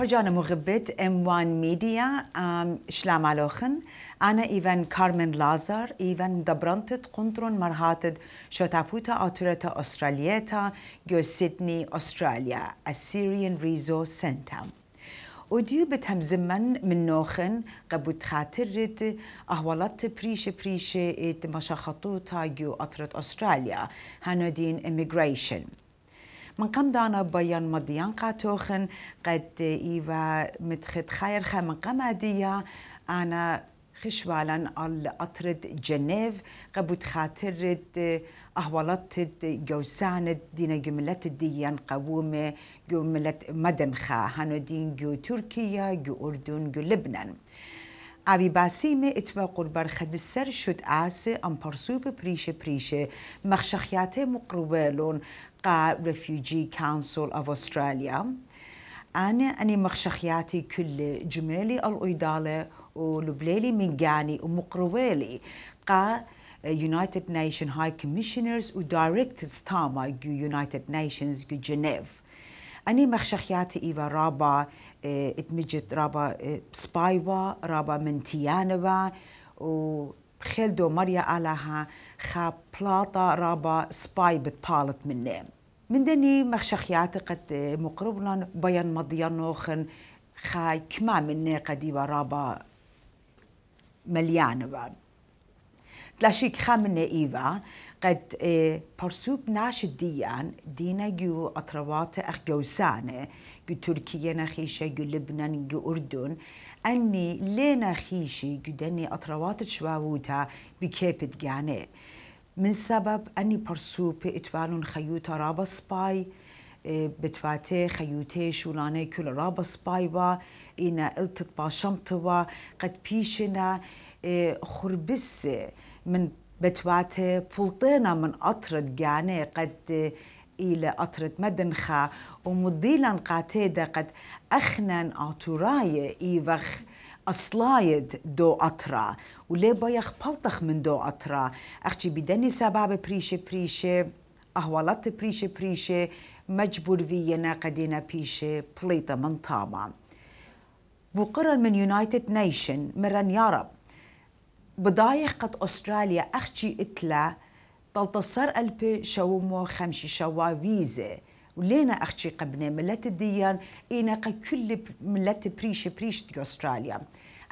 Hocana muhabbet M1 Media شلام علوخن انا ايفان كارمن لازار إيفان دبرنتت قنطرون مرهاتد شتابوتا أوتريتا أستراليتا جو سيدني أستراليا السيريان ريزو سنتم وديو بتهم من نوخن قبوت خاطرت أهولات بريش بريش ات مشا خطوطا جو أطرت أستراليا هنودين immigration من قم دانا بيان مديان قاتوخن قد إيوا متخد خير خا من قم ديا أنا خشوالا على أطرد جنيف قبوت خاطرد أهولت جوسانة دينا جملت ديان قوومة جملت مدنخا هانو دين جو تركيا جو أردن جو لبنان. أبي باسيمة اتباقوا البرخد السر شد آسي أم برسوب بريشة بريشة مخشخياتي مقروبالون قا ريفيوجي كونسل اوف استراليا أنا أني مخشخياتي كل جمالي الأيدالة ولبليلي من جاني ومقروالي قا United Nation High Commissioners و Directors تاما جو United Nations جو جنيف أني مخشخياتي إيفا رابا اتمجت رابا سبايوا رابا من تيانوا وخيل دو مريا علىها خا بلاطا رابا سباي بتبالت مني. من دني مخشخياتي قد مقربنا بيان مضيان نوخن خا كما مني قديبا رابا مليانة تلاشيك خامنة إيفا. قد برسوب ناش الديان دينا جو أطروات أخ جوسانة جو تركيا نخيشة جو لبنان جو أردن. أني لينا خيشي جو دني أطروات شواوتا بكيبت جاني من سبب أني برسوب إتوالون خيوتا رابا سباي بتواتي خيوتي شولاني كل رابا سبايوا إنا التت باشمتوا قد بيشنا خربس من بتواتي بولطينا من أطرد جاني قد إلى أطرد مدنخا ومضيلا قاتيدا قد أخنن أطوراي إيوخ أصلايد دو أطرا. ولي بيخ بلطخ من دو أطرا. أخشي بدني سباب بريشة بريشة أهوالات بريشة بريشة مجبور فينا قدينا بيشة بليطة من طاما بقرر من يونايتد نيشن مرن يارب قد أستراليا أخشي إتلا تلتصر ألبي شومو خمشي شوا فيزة ولينا أخشي قبنا ملت الديان إينا كل ملت بريش بريش دي أستراليا.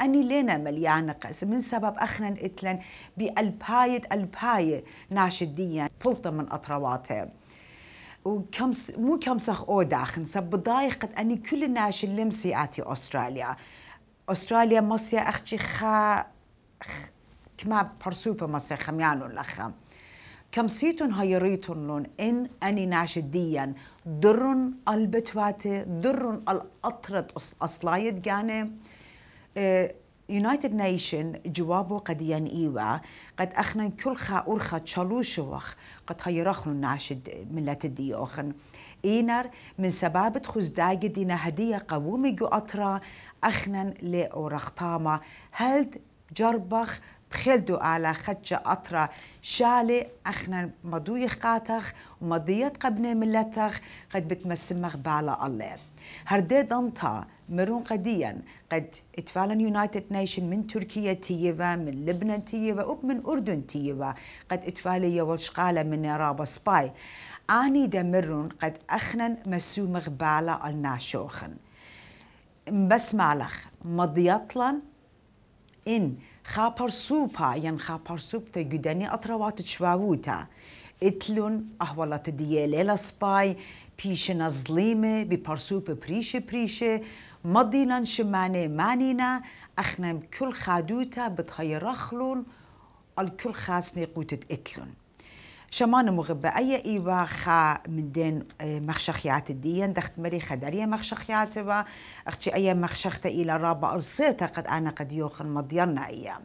أني لينا مليانة قس. من سبب أخنا إتلن بألباية ألباية ناش الديان. بلطة من أطرواته. وكم مو كم سخ أو داخن سب ضايقت أني كل الناس اللي مسياتي أستراليا. أستراليا مصيا أختي خا كما برسوبة مصيا خميانو لخا كم سيتون هيريتون لون إن أني ناشديا. درن البتواتي درن الأطرد أصلايد جاني يونايتد نيشن جوابه قد ينئيوا قد اخنا كل خا اورخا تشالوشوخ. قد هيرخلو ناشد ملت الديوخن إينر من سبابة خزداج دينا هدية قومي جو أطرا. اخنا لأورختاما هلد جربخ بخلدو على خدشة أطرا شالي أخنا مضويخ قاتخ ومضيت قبني ملتخ قد بتمسمخ بالا الله. هرديد أنتا مرون قديا قد اتفعلن يونايتد نيشن من تركيا تيفا من لبنان تيفا ومن أردن تيفا قد اتفعلي يوشقالة من رابا سباي. آني دمرون قد أخنن مسومغ بالا الناشوخن بس مالخ مضيطلن إن خابر سوبا ين خابر سوبتا جداني أطروات تشواوتا اتلون أهولات ديالي سباي بيشنا ظليمة ببرسوبة بريشة بريشة مضينا شمانة مانينا أخنا كل خادوتا بتهيرخلون الكل خاصني قوتة اتلون شمان مغبة أي إيوا خا من دين مخشخيات الدين دخت مري خدرية مخشخيات با أختي أي مخشخت إلى رابع أرصيتا قد أنا قد يوخن مضيانا أيام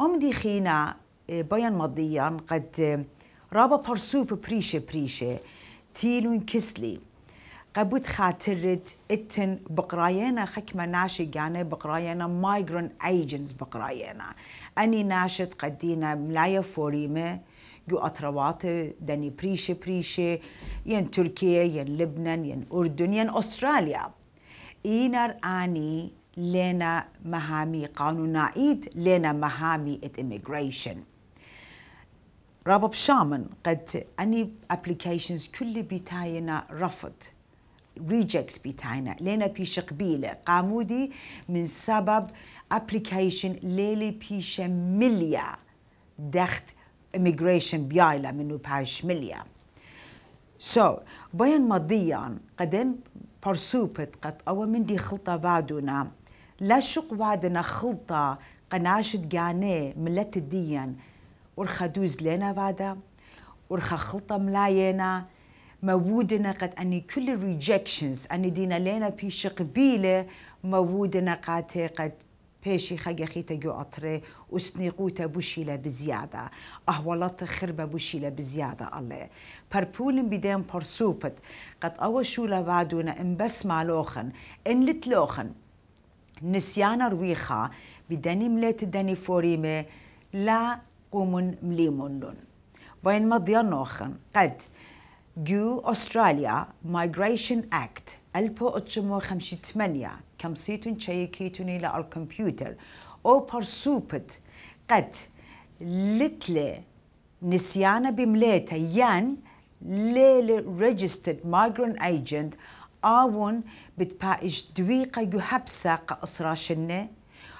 أم دي خينا بيان مضيان قد رابع برسوب بريشة بريشة تيلون كسلي قبوت خاطرت اتن بقراينا خكمة ناشي جاني بقراينا مايجرن ايجنز بقراينا اني ناشط قدينا ملايا فوريمه جو أطروات دني بريشة بريشة ين تركيا ين لبنان ين أردن ين أستراليا. إينر آني لنا مهامي قانون عيد لنا مهامي immigration. رابط شامن قد أني applications كل بتاينا رفض rejects بتاعنا لنا بيش قبيلة. قامودي من سبب application ليلي بيش مليا. دخت immigration باش مليا سو so, بيان مضيان قدن برسوبت قد أو من دي خلطة بعدنا لا شق وعدنا خلطة قناشت جاني ملت الديان. ورخدوز لنا بعدا ورخا خلطة ملاينا موودنا قد أني كل rejections أني دينا لنا بيش قبيلة موودنا قاتي قد بيشي خيخيتا جو أطري وسنيقوتا بوشيلة بزيادة أهولات خربة بوشيلة بزيادة الله بربولن بدين برسوبت قد أول شولا بعدونا إن بس مالوخن إن لتلوخن نسيانا رويخا بدني مليت دني فوريمي لا قومن مليمون بين مضيانوخن قد جو أستراليا Migration Act 1958 سيتون تشيكيتون إلى الكمبيوتر. أو برسوبت قد لتلي نسيانا بمليتا ين ليل registered migrant agent آون بتبايش دويقة جو حبسة قصرا شنة.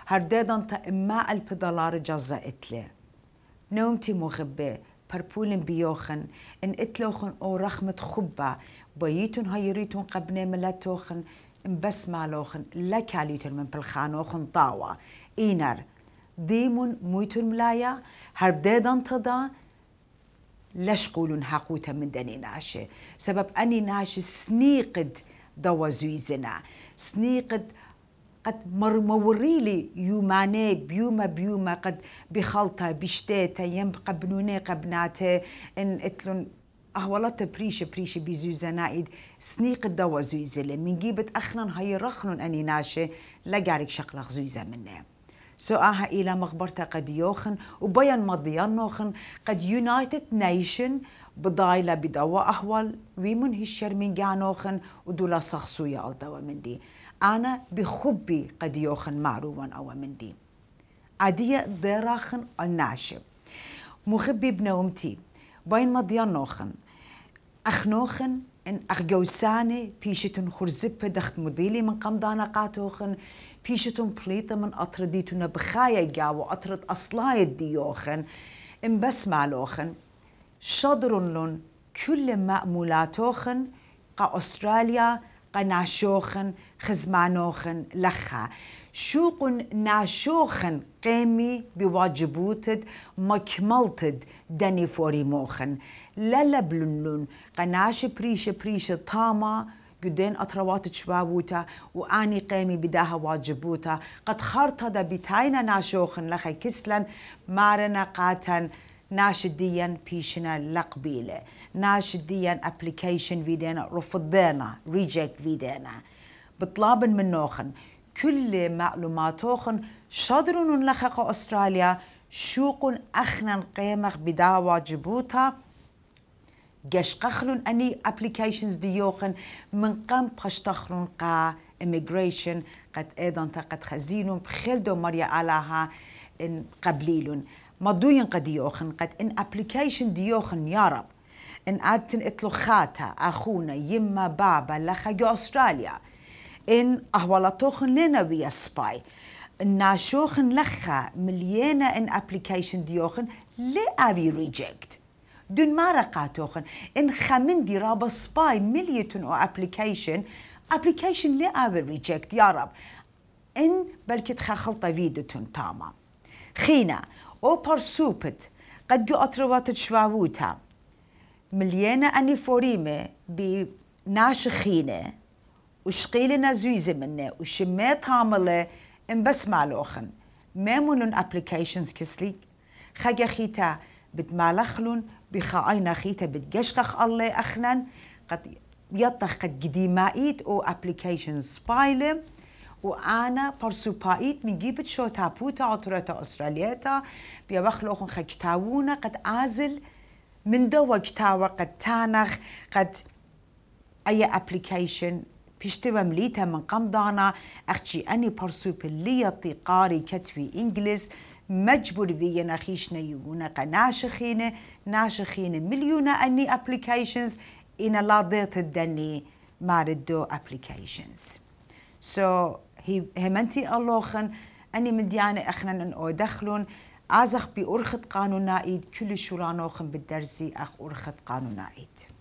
هرديدان تا إما البدالار جزا إتلي نومتي مغبة بربولن بيوخن إن إتلوخن أو رخمة خبة بييتون هيريتون قبني ملاتوخن بس مالوخن لكاليتون من إينر ديمون مويتون ملايا هرديدان تدا لش قولون حقوتا من دني ناشي سبب أني ناشي سنيقد دوا زويزنا سنيقد قد مر موريلي يوماني بيوما بيوما قد بخلطة بشتيتا يم قبنوني قبناته ان اتلون اهولت بريشة بريشة بزوزنايد سنيق الدوا زويزلة من جيبت اخنا هاي رخنون أني ناشي. لقارك شقلق زويزة منه سؤالها إلى مخبرتا قد يوخن. وبيان مضيان نوخن. قد يونايتد نيشن. بضايلة بدوا أهوال. ويمن هشر من جانوخن ودولا صخصوية الدوا من دي أنا بخبي قد يوخن معروفا أو من دي عادية دراخن الناشب مخبي بنومتي. بين مضيان نوخن. أخنوخن إن أخجوساني بيشتن خرزبة دخت مديلي من قمضانا قاتوخن بيشتن بليطة من أطرديتنا بخايا جاو أطرد أصلاي ديوخن إن بس مالوخن. شضر لون كل مأمولاتوخن قا أستراليا قا ناشوخن خزمانوخن لخا. شوق ناشوخن قيمي بواجبوتد مكملتد دني فوري موخن. لا بلنون قناش بريش بريش طاما قدين أطروات شبابوتا وآني قيمي بداها واجبوتا. قد خرطة بتاينا ناشوخن لخي كسلن مارنا قاتن ناشديا بيشنا لقبيلة ناشديا ابليكيشن فيدينا رفضينا ريجكت فيدينا بطلاب من نوخن. كل معلوماتوخن شادرون لخق أستراليا شوق أخنا قيمخ بدا واجبوتا. قشقخلون أني ابليكيشنز ديوخن من قم بخشتخلون قا immigration قد أيضا قد خزينون بخلدو مريا علىها إن قبليلون. مضوين قد يوخن قد إن ابليكيشن ديوخن يا رب إن ادتن اتلو خاتا أخونا يما بابا لخا أستراليا. إن اهولتوخن لنا ويا سباي. ناشوخن لخا مليانة إن أبليكيشن ديوخن افي ريجكت دون ما رقاتوخن إن خمن دي رابا سباي مليتون أو أبليكيشن أبليكيشن لي افي ريجكت يا رب. إن بلكي تخلطة فيدتون تاما. خينا أو برسوبت قد جو أطروات شواووتا مليانة أني فوريمة بناشخينة وشقيلنا زويزة منه وشميت هاملة إن بس مالوخن ميمونون ابليكيشنز كسليك خجا خيتا بتمالخلون بخاينا خيتا بتقشقخ الله أخنن. قد يطخ قد قديمائيت أو ابليكيشنز سبايلم وأنا برسوبايت من جيبت شو تابوتا عطرتا أستراليتا بيوخلوخن خكتاونا قد آزل من دو كتاوة قد تانخ قد أي ابليكيشن بيشتوى مليتا من قمضانا أختي أني برسوب اللي قاري كتوي إنجليز مجبور في نخيشنا يونا ناشخين ناشخين مليونة أني ابليكيشنز إن لا ضيط الدني ماردو ابليكيشنز سو هي همنتي اللوخن أني مديانة أخنا أن أدخلون أزخ بأرخت قانونائد كل شورانوخن بالدرسي أخ أرخت قانونائد